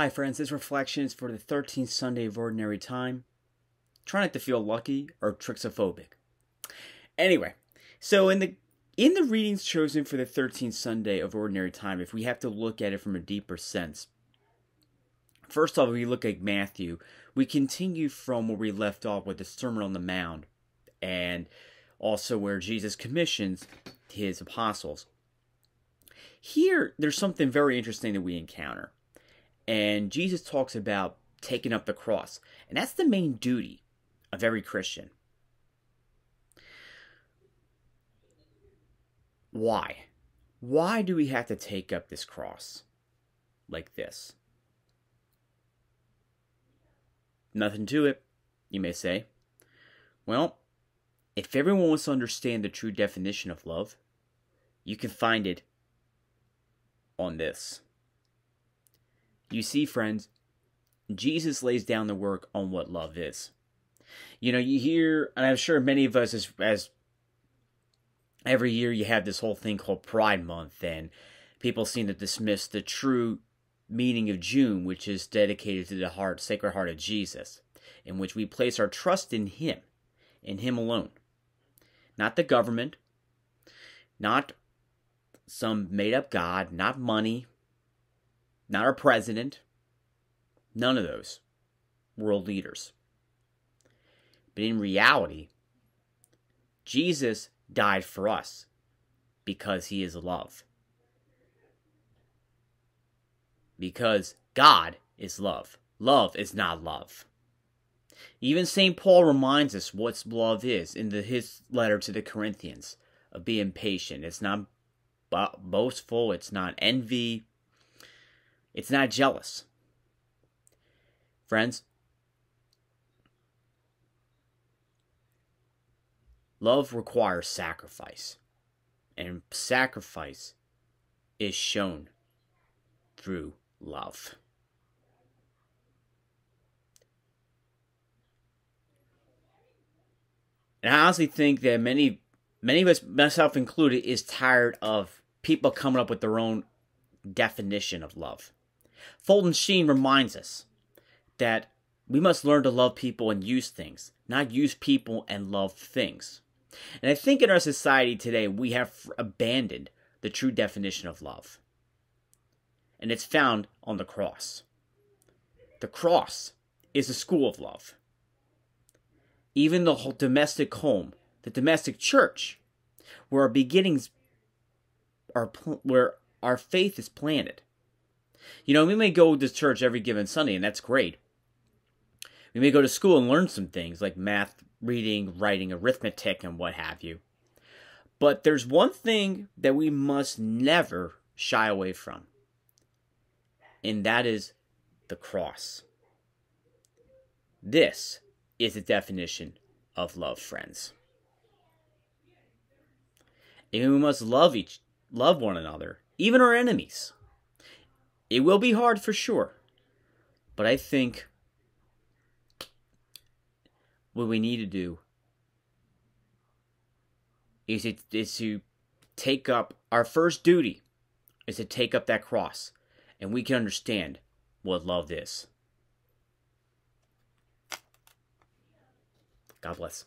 Hi, friends. This reflection is for the 13th Sunday of Ordinary Time. Try not to feel lucky or trixophobic. Anyway, so in the in the readings chosen for the 13th Sunday of Ordinary Time, if we have to look at it from a deeper sense, first off, we look at Matthew, we continue from where we left off with the Sermon on the Mount and also where Jesus commissions his apostles. Here, there's something very interesting that we encounter. And Jesus talks about taking up the cross. And that's the main duty of every Christian. Why? Why do we have to take up this cross like this? Nothing to it, you may say. Well, if everyone wants to understand the true definition of love, you can find it on this. You see, friends, Jesus lays down the work on what love is. You know, you hear, and I'm sure many of us, as, as every year, you have this whole thing called Pride Month, and people seem to dismiss the true meaning of June, which is dedicated to the heart, Sacred Heart of Jesus, in which we place our trust in Him, in Him alone. Not the government, not some made up God, not money, not our president, none of those world leaders. But in reality, Jesus died for us because he is love. Because God is love. Love is not love. Even St. Paul reminds us what love is in the, his letter to the Corinthians of being patient. It's not boastful, it's not envy, it's not jealous. Friends, love requires sacrifice, and sacrifice is shown through love. And I honestly think that many, many of us, myself included, is tired of people coming up with their own definition of love. Fulton Sheen reminds us that we must learn to love people and use things, not use people and love things. And I think in our society today, we have abandoned the true definition of love. And it's found on the cross. The cross is a school of love. Even the whole domestic home, the domestic church, where our beginnings are, where our faith is planted, you know, we may go to church every given Sunday, and that's great. We may go to school and learn some things like math, reading, writing, arithmetic, and what have you. But there's one thing that we must never shy away from, and that is the cross. This is the definition of love, friends. And we must love each love one another, even our enemies. It will be hard for sure. But I think what we need to do is, it, is to take up our first duty is to take up that cross and we can understand what love is. God bless.